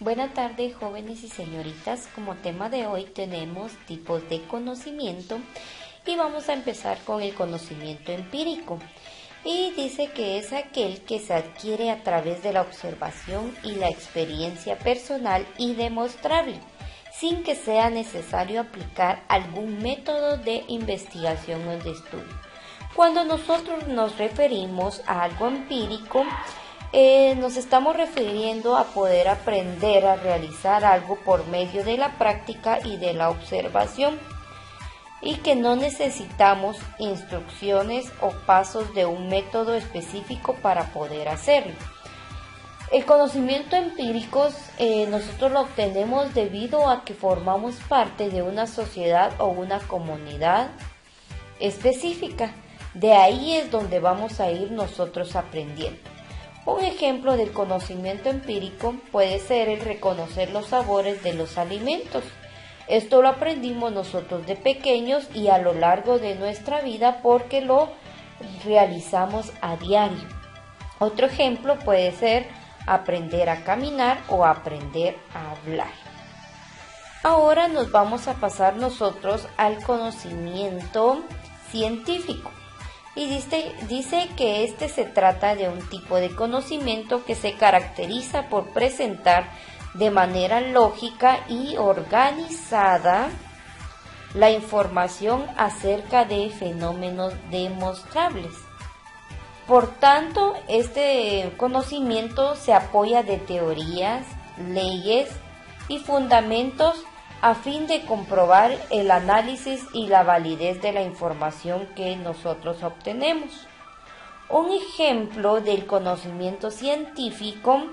Buenas tardes jóvenes y señoritas. Como tema de hoy tenemos tipos de conocimiento y vamos a empezar con el conocimiento empírico. Y dice que es aquel que se adquiere a través de la observación y la experiencia personal y demostrable, sin que sea necesario aplicar algún método de investigación o de estudio. Cuando nosotros nos referimos a algo empírico, eh, nos estamos refiriendo a poder aprender a realizar algo por medio de la práctica y de la observación y que no necesitamos instrucciones o pasos de un método específico para poder hacerlo. El conocimiento empírico eh, nosotros lo obtenemos debido a que formamos parte de una sociedad o una comunidad específica. De ahí es donde vamos a ir nosotros aprendiendo. Un ejemplo del conocimiento empírico puede ser el reconocer los sabores de los alimentos. Esto lo aprendimos nosotros de pequeños y a lo largo de nuestra vida porque lo realizamos a diario. Otro ejemplo puede ser aprender a caminar o aprender a hablar. Ahora nos vamos a pasar nosotros al conocimiento científico y dice, dice que este se trata de un tipo de conocimiento que se caracteriza por presentar de manera lógica y organizada la información acerca de fenómenos demostrables. Por tanto, este conocimiento se apoya de teorías, leyes y fundamentos a fin de comprobar el análisis y la validez de la información que nosotros obtenemos. Un ejemplo del conocimiento científico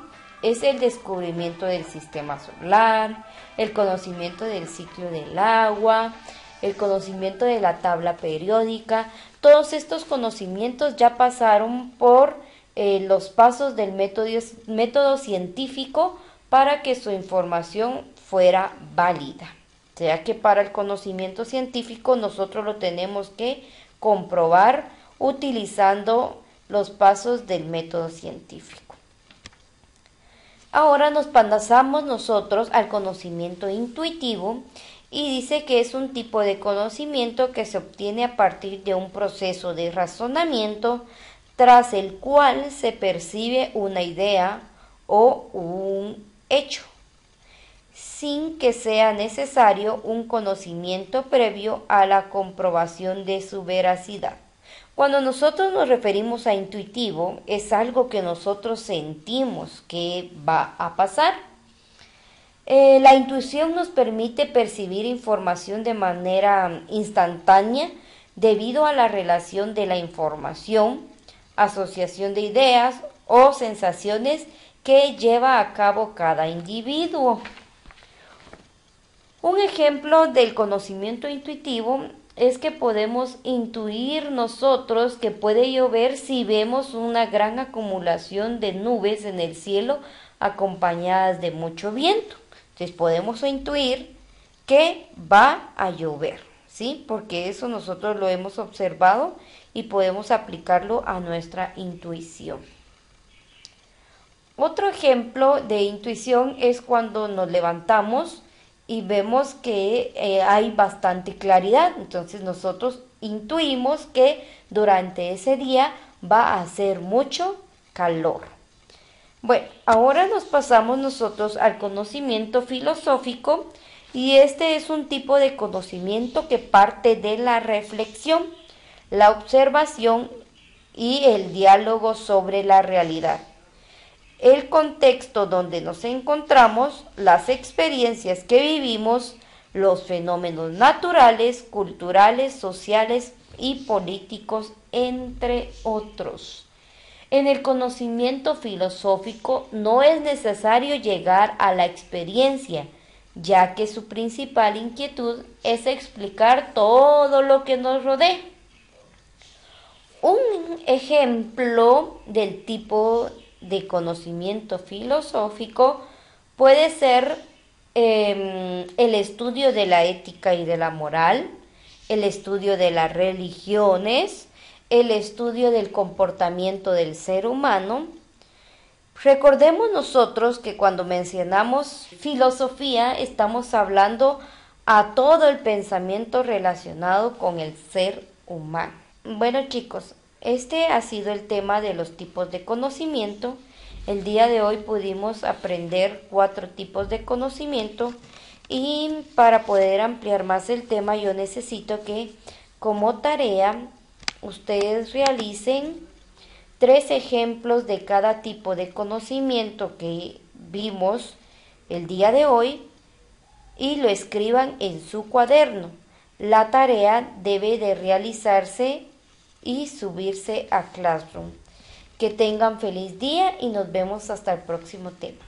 es el descubrimiento del sistema solar, el conocimiento del ciclo del agua, el conocimiento de la tabla periódica. Todos estos conocimientos ya pasaron por eh, los pasos del método, método científico para que su información fuera válida. Sea que para el conocimiento científico nosotros lo tenemos que comprobar utilizando los pasos del método científico. Ahora nos pasamos nosotros al conocimiento intuitivo y dice que es un tipo de conocimiento que se obtiene a partir de un proceso de razonamiento tras el cual se percibe una idea o un hecho sin que sea necesario un conocimiento previo a la comprobación de su veracidad. Cuando nosotros nos referimos a intuitivo, es algo que nosotros sentimos que va a pasar. Eh, la intuición nos permite percibir información de manera instantánea debido a la relación de la información, asociación de ideas o sensaciones que lleva a cabo cada individuo. Un ejemplo del conocimiento intuitivo es que podemos intuir nosotros que puede llover si vemos una gran acumulación de nubes en el cielo acompañadas de mucho viento. Entonces podemos intuir que va a llover, ¿sí? Porque eso nosotros lo hemos observado y podemos aplicarlo a nuestra intuición. Otro ejemplo de intuición es cuando nos levantamos y vemos que eh, hay bastante claridad. Entonces nosotros intuimos que durante ese día va a hacer mucho calor. Bueno, ahora nos pasamos nosotros al conocimiento filosófico y este es un tipo de conocimiento que parte de la reflexión, la observación y el diálogo sobre la realidad el contexto donde nos encontramos, las experiencias que vivimos, los fenómenos naturales, culturales, sociales y políticos, entre otros. En el conocimiento filosófico no es necesario llegar a la experiencia, ya que su principal inquietud es explicar todo lo que nos rodea. Un ejemplo del tipo de conocimiento filosófico puede ser em, el estudio de la ética y de la moral, el estudio de las religiones, el estudio del comportamiento del ser humano, Recordemos nosotros que cuando mencionamos filosofía estamos hablando a todo el pensamiento relacionado con el ser humano. Bueno chicos, este ha sido el tema de los tipos de conocimiento. El día de hoy pudimos aprender cuatro tipos de conocimiento y para poder ampliar más el tema yo necesito que como tarea ustedes realicen tres ejemplos de cada tipo de conocimiento que vimos el día de hoy y lo escriban en su cuaderno. La tarea debe de realizarse y subirse a Classroom. Que tengan feliz día y nos vemos hasta el próximo tema.